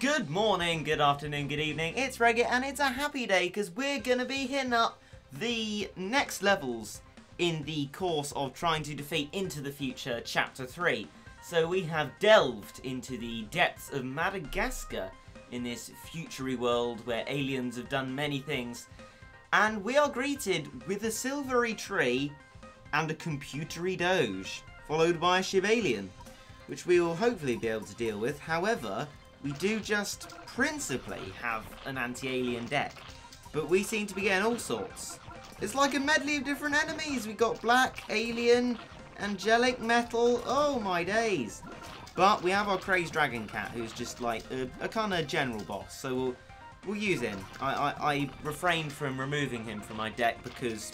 Good morning, good afternoon, good evening. It's Regit and it's a happy day because we're going to be hitting up the next levels in the course of trying to defeat Into the Future Chapter 3. So we have delved into the depths of Madagascar in this futury world where aliens have done many things. And we are greeted with a silvery tree and a computery doge, followed by a Shibalien, which we will hopefully be able to deal with. However, we do just principally have an anti-alien deck, but we seem to be getting all sorts. It's like a medley of different enemies. We got black, alien, angelic, metal. Oh my days. But we have our crazed dragon cat, who's just like a, a kind of general boss. So we'll we'll use him. I, I, I refrained from removing him from my deck because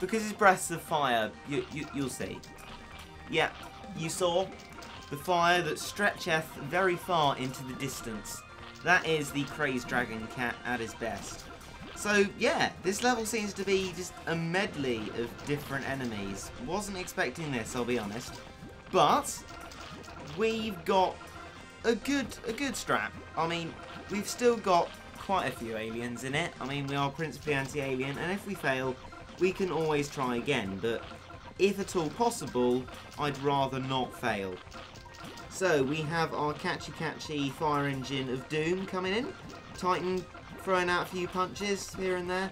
because his breaths of fire. You, you you'll see. Yeah, you saw the fire that stretcheth very far into the distance. That is the crazed dragon cat at his best. So yeah, this level seems to be just a medley of different enemies. Wasn't expecting this, I'll be honest. But we've got a good a good strap. I mean, we've still got quite a few aliens in it. I mean, we are principally anti-alien, and if we fail, we can always try again. But if at all possible, I'd rather not fail. So we have our catchy catchy fire engine of doom coming in. Titan throwing out a few punches here and there.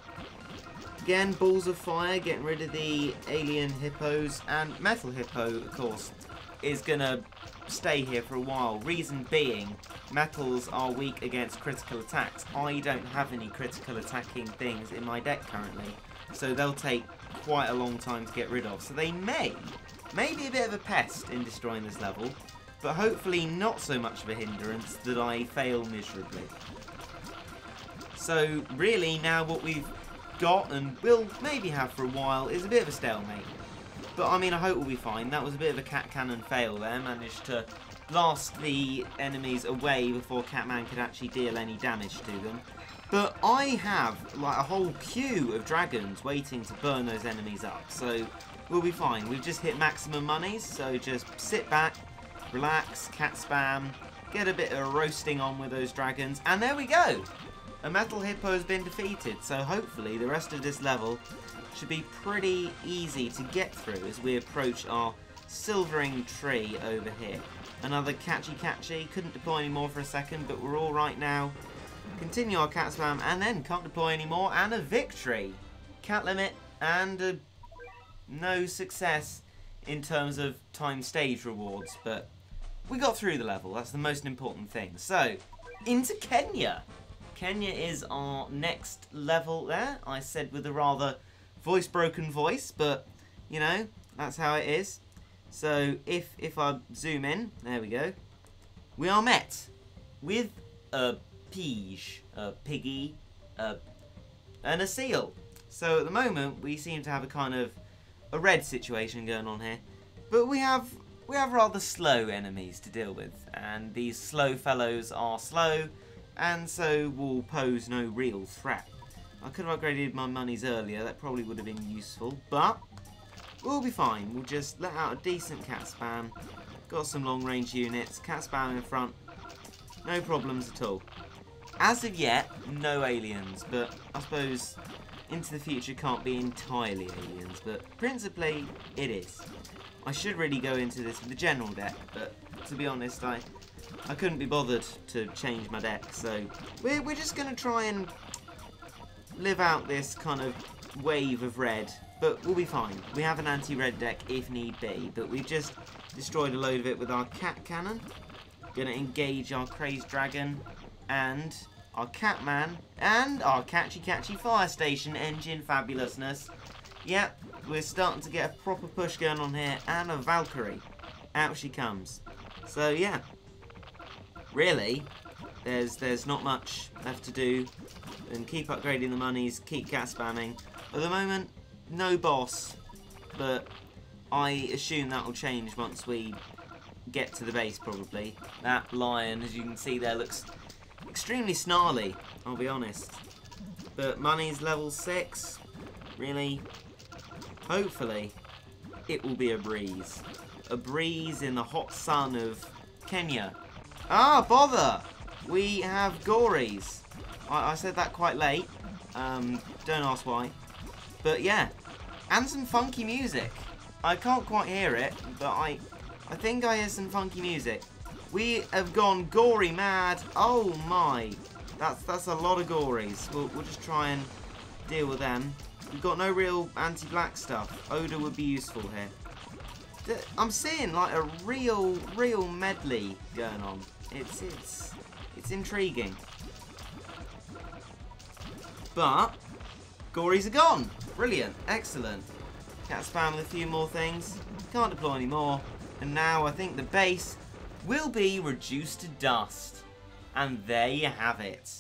Again, balls of fire, getting rid of the alien hippos, and metal hippo, of course, is gonna stay here for a while. Reason being, metals are weak against critical attacks. I don't have any critical attacking things in my deck currently, so they'll take quite a long time to get rid of. So they may, may be a bit of a pest in destroying this level, but hopefully not so much of a hindrance that I fail miserably. So really now what we've got and will maybe have for a while is a bit of a stalemate. But I mean I hope we'll be fine. That was a bit of a cat cannon fail there. Managed to blast the enemies away before Catman could actually deal any damage to them. But I have like a whole queue of dragons waiting to burn those enemies up. So we'll be fine. We've just hit maximum monies. So just sit back, relax, cat spam, get a bit of roasting on with those dragons. And there we go a metal hippo has been defeated, so hopefully the rest of this level should be pretty easy to get through as we approach our silvering tree over here. Another catchy catchy, couldn't deploy any more for a second, but we're all right now. Continue our cat spam, and then can't deploy anymore, and a victory! Cat limit, and a no success in terms of time stage rewards, but we got through the level, that's the most important thing. So, into Kenya! Kenya is our next level there. I said with a rather voice broken voice, but you know, that's how it is. So if if I zoom in, there we go. We are met with a Pigge, a piggy, a, and a seal. So at the moment we seem to have a kind of a red situation going on here. But we have we have rather slow enemies to deal with, and these slow fellows are slow and so will pose no real threat. I could have upgraded my monies earlier, that probably would have been useful, but we'll be fine. We'll just let out a decent cat spam, got some long range units, cat spam in front, no problems at all. As of yet, no aliens, but I suppose into the future can't be entirely aliens, but principally it is. I should really go into this with the general deck, but to be honest, I I couldn't be bothered to change my deck, so we're, we're just going to try and live out this kind of wave of red, but we'll be fine. We have an anti-red deck if need be, but we've just destroyed a load of it with our cat cannon. Going to engage our crazed dragon and our catman and our catchy catchy fire station engine fabulousness. Yep, we're starting to get a proper push going on here and a Valkyrie. Out she comes. So yeah, really, there's there's not much left to do. And keep upgrading the monies, keep cat spamming. At the moment, no boss, but I assume that will change once we get to the base probably. That lion, as you can see there, looks extremely snarly, I'll be honest. But money's level 6, really, hopefully, it will be a breeze. A breeze in the hot sun of Kenya. Ah, bother! we have Gories. I, I said that quite late. Um, don't ask why. But yeah, and some funky music. I can't quite hear it, but I, I think I hear some funky music. We have gone gory mad. Oh my, that's that's a lot of gories. We'll, we'll just try and deal with them. We've got no real anti-black stuff. Odor would be useful here. I'm seeing like a real, real medley going on. It's it's it's intriguing. But Gories are gone. Brilliant. Excellent. Cat spam with a few more things. Can't deploy anymore. And now I think the base will be reduced to dust. And there you have it.